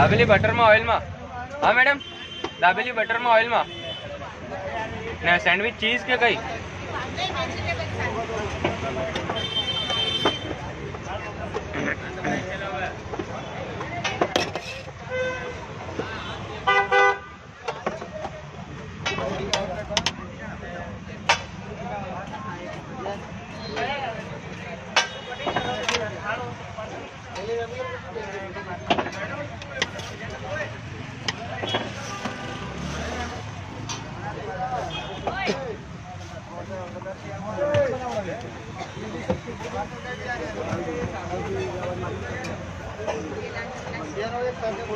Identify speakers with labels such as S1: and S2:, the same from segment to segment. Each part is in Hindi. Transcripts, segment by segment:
S1: દાબેલી બટરમાં ઓઇલમાં હા મેડમ દાબેલી બટરમાં ઓઇલમાં ને સેન્ડવિચ ચીઝ કે કઈ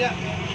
S2: Yeah.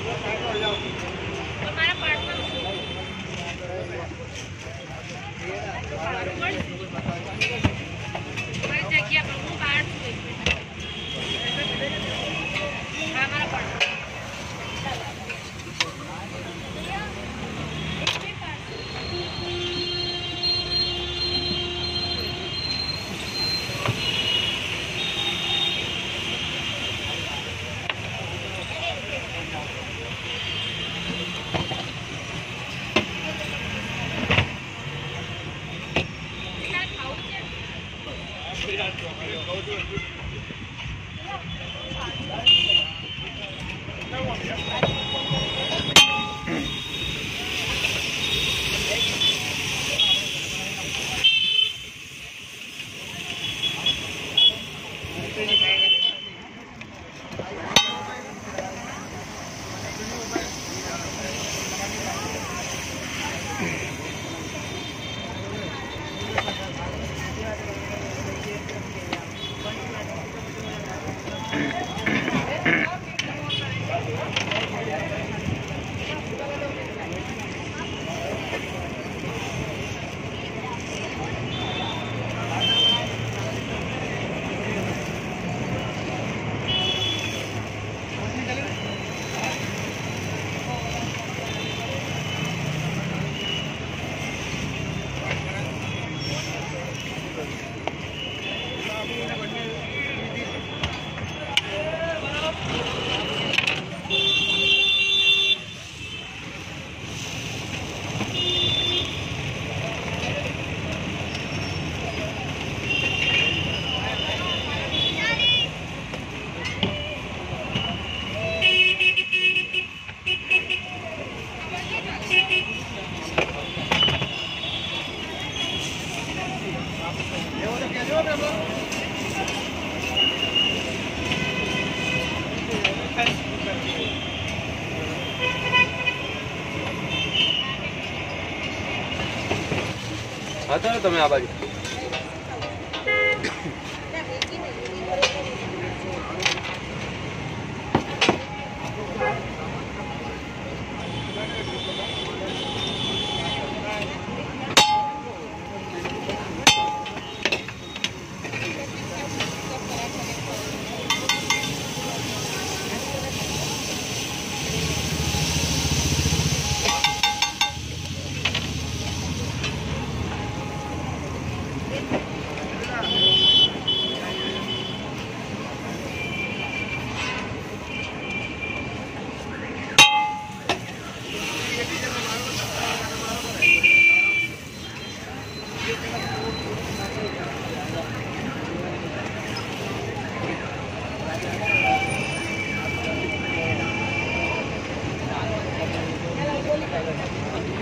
S2: હા ચાલો તમે આ બાજુ?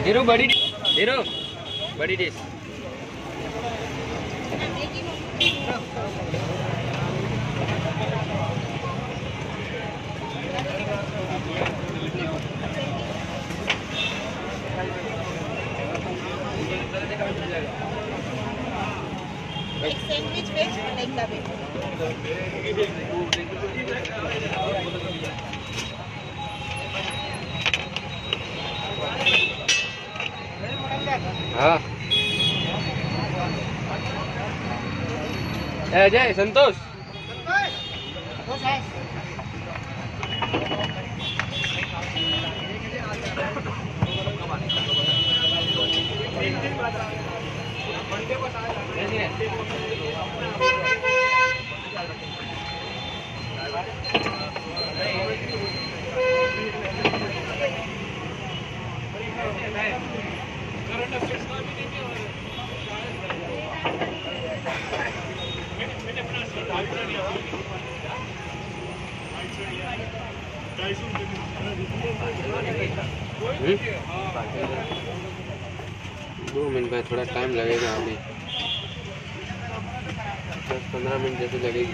S1: धीरू बड़ी धीरू बड़ी डिश
S3: एक सैंडविच वेज लाइक द
S1: हाँ अजय संतोष हम्म? दो मिनट भाई थोड़ा टाइम लगेगा अभी। दस पंद्रह मिनट जैसे लगेगी।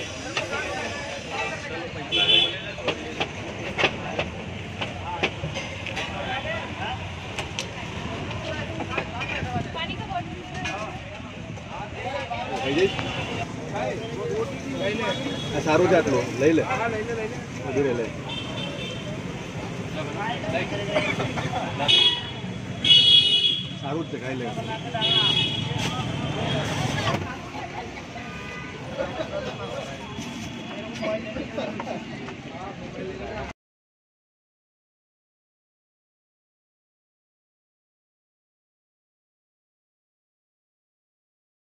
S4: સારું છે આટલું. લઈ લે. રહે લે. સારું જ છે ખાઈ લે.